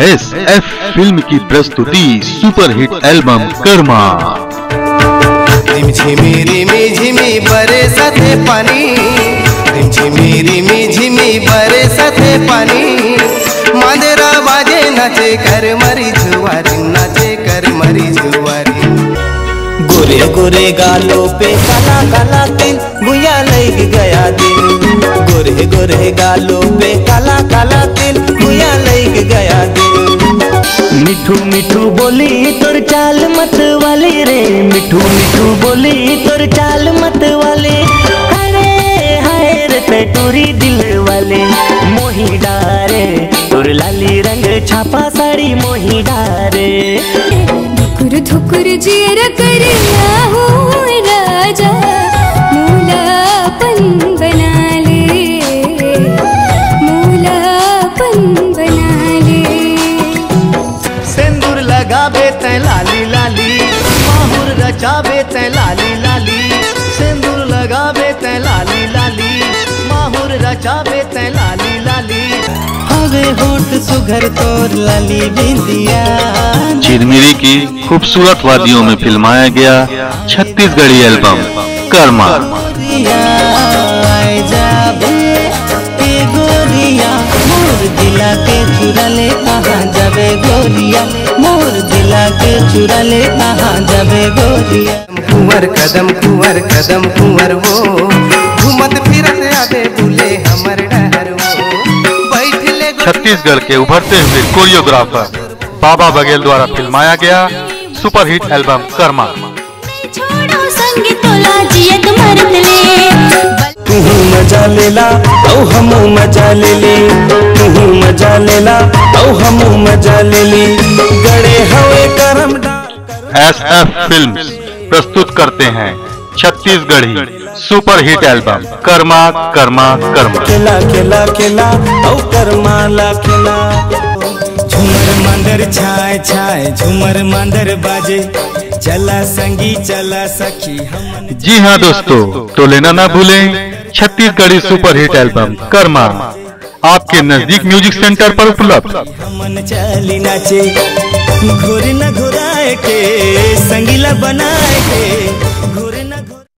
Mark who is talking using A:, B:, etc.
A: S F film की प्रस्तुति superhit album Karma.
B: बाजे नाचे कर मरी
C: गोरे गोरे गालों पे काला काला तिल भुया लग गया दिल। गोरे गोरे गालों पे काला बोली, तोर चाल मत वाली रे। मिठू मिठू बोली, तोर चाल मत वाले। अरे हाय रे, पेटूरी दिल वाले। मोही डारे, तोर लाली रंग छापा साड़ी मोही डारे।
D: धुकुर धुकुर जियर कर
C: तै लाली लाली। माहुर रचाबे तै लाली लाली। सिंदूर लगाबे तै लाली लाली। माहुर रचाबे तै लाली लाली। हवे होठ सुघर तोर लाली बिंदिया।
A: चिरमिरी की खूबसूरत वादियों में फिल्माया गया छत्तीसगढ़ी एल्बम कर्मा।
C: गोरिया। के चुरा ले कहाँ जाबे गोरिया
B: कुंवर कदम कुंवर कदम कुंवर हो। घूमत फिरत आबे बुले हमर डहर
A: छत्तीसगढ़ के उभरते हुए कोरियोग्राफर बाबा बघेल द्वारा फिल्माया गया सुपरहिट एल्बम कर्मा।
C: तू मज़ा लेला औ हम मज़ा ले ले। तू मज़ा लेला औ हम मज़ा ले ली।
A: एस एफ़ फ़िल्म प्रस्तुत करते हैं। Chhattisgarhi super hit album Karma Karma Karma.
C: खेला खेला खेला औ करमाला खेला। झूमर मंदर छाए छाए झूमर मंदर बाजे। चला संगी चला सखी
A: जी हाँ दोस्तों तो लेना ना भूलें Chhattisgarhi super hit album Karma. आपके नज़दीक म्यूज़िक सेंटर पर उपलब्ध।
C: घोर न घुराए के संगीला बनाए के